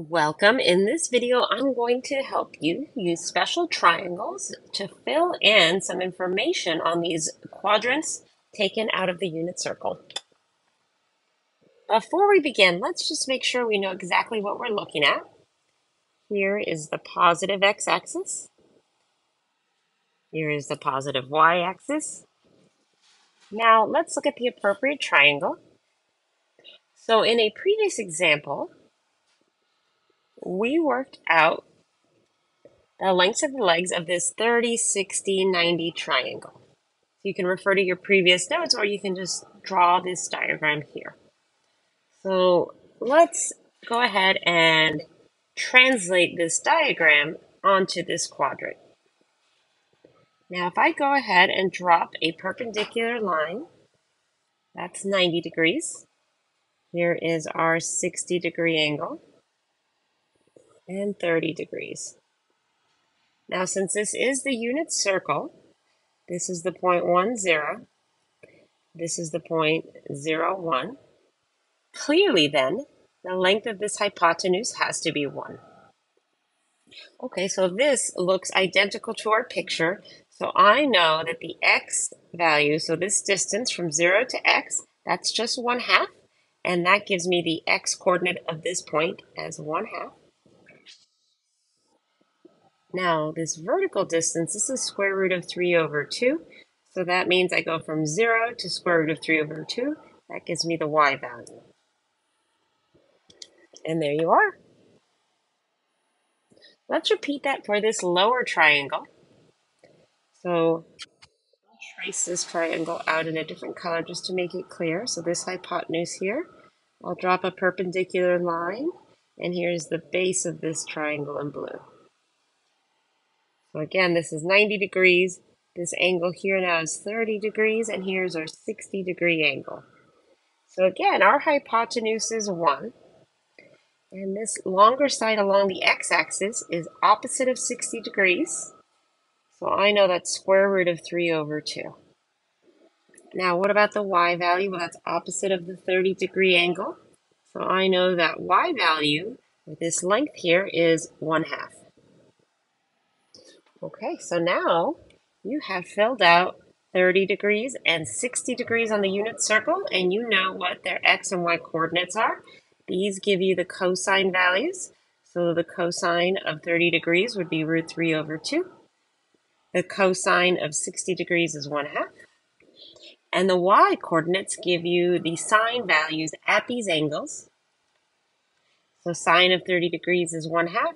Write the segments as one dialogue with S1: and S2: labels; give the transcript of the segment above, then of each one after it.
S1: Welcome. In this video, I'm going to help you use special triangles to fill in some information on these quadrants taken out of the unit circle. Before we begin, let's just make sure we know exactly what we're looking at. Here is the positive x-axis. Here is the positive y-axis. Now let's look at the appropriate triangle. So in a previous example, we worked out the lengths of the legs of this 30, 60, 90 triangle. So You can refer to your previous notes or you can just draw this diagram here. So let's go ahead and translate this diagram onto this quadrant. Now if I go ahead and drop a perpendicular line, that's 90 degrees. Here is our 60 degree angle and 30 degrees. Now, since this is the unit circle, this is the point 1, 0. This is the point 0, 1. Clearly, then, the length of this hypotenuse has to be 1. Okay, so this looks identical to our picture. So I know that the x value, so this distance from 0 to x, that's just 1 half. And that gives me the x coordinate of this point as 1 half. Now, this vertical distance, this is square root of 3 over 2. So that means I go from 0 to square root of 3 over 2. That gives me the y value. And there you are. Let's repeat that for this lower triangle. So I'll trace this triangle out in a different color just to make it clear. So this hypotenuse here, I'll drop a perpendicular line. And here's the base of this triangle in blue. Again, this is 90 degrees. This angle here now is 30 degrees, and here's our 60 degree angle. So again, our hypotenuse is 1. And this longer side along the x-axis is opposite of 60 degrees. So I know that's square root of 3 over 2. Now, what about the y value? Well, that's opposite of the 30 degree angle. So I know that y value, this length here, is 1 half. Okay, so now you have filled out 30 degrees and 60 degrees on the unit circle, and you know what their x and y coordinates are. These give you the cosine values. So the cosine of 30 degrees would be root 3 over 2. The cosine of 60 degrees is 1 half. And the y coordinates give you the sine values at these angles. So sine of 30 degrees is 1 half.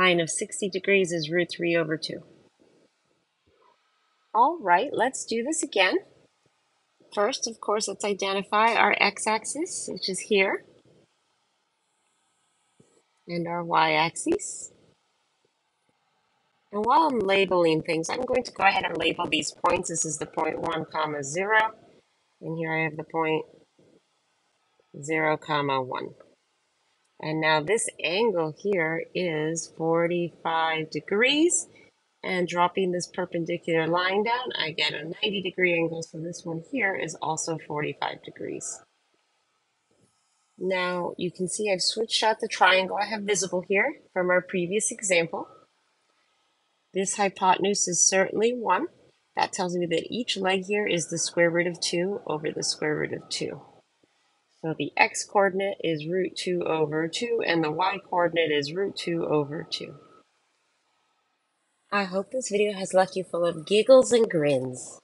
S1: Sine of 60 degrees is root 3 over 2. All right, let's do this again. First, of course, let's identify our x-axis, which is here, and our y-axis. And while I'm labeling things, I'm going to go ahead and label these points. This is the point 1 comma 0, and here I have the point 0 comma 1. And now this angle here is 45 degrees. And dropping this perpendicular line down, I get a 90 degree angle. So this one here is also 45 degrees. Now you can see I've switched out the triangle I have visible here from our previous example. This hypotenuse is certainly 1. That tells me that each leg here is the square root of 2 over the square root of 2. So the x coordinate is root 2 over 2, and the y coordinate is root 2 over 2. I hope this video has left you full of giggles and grins.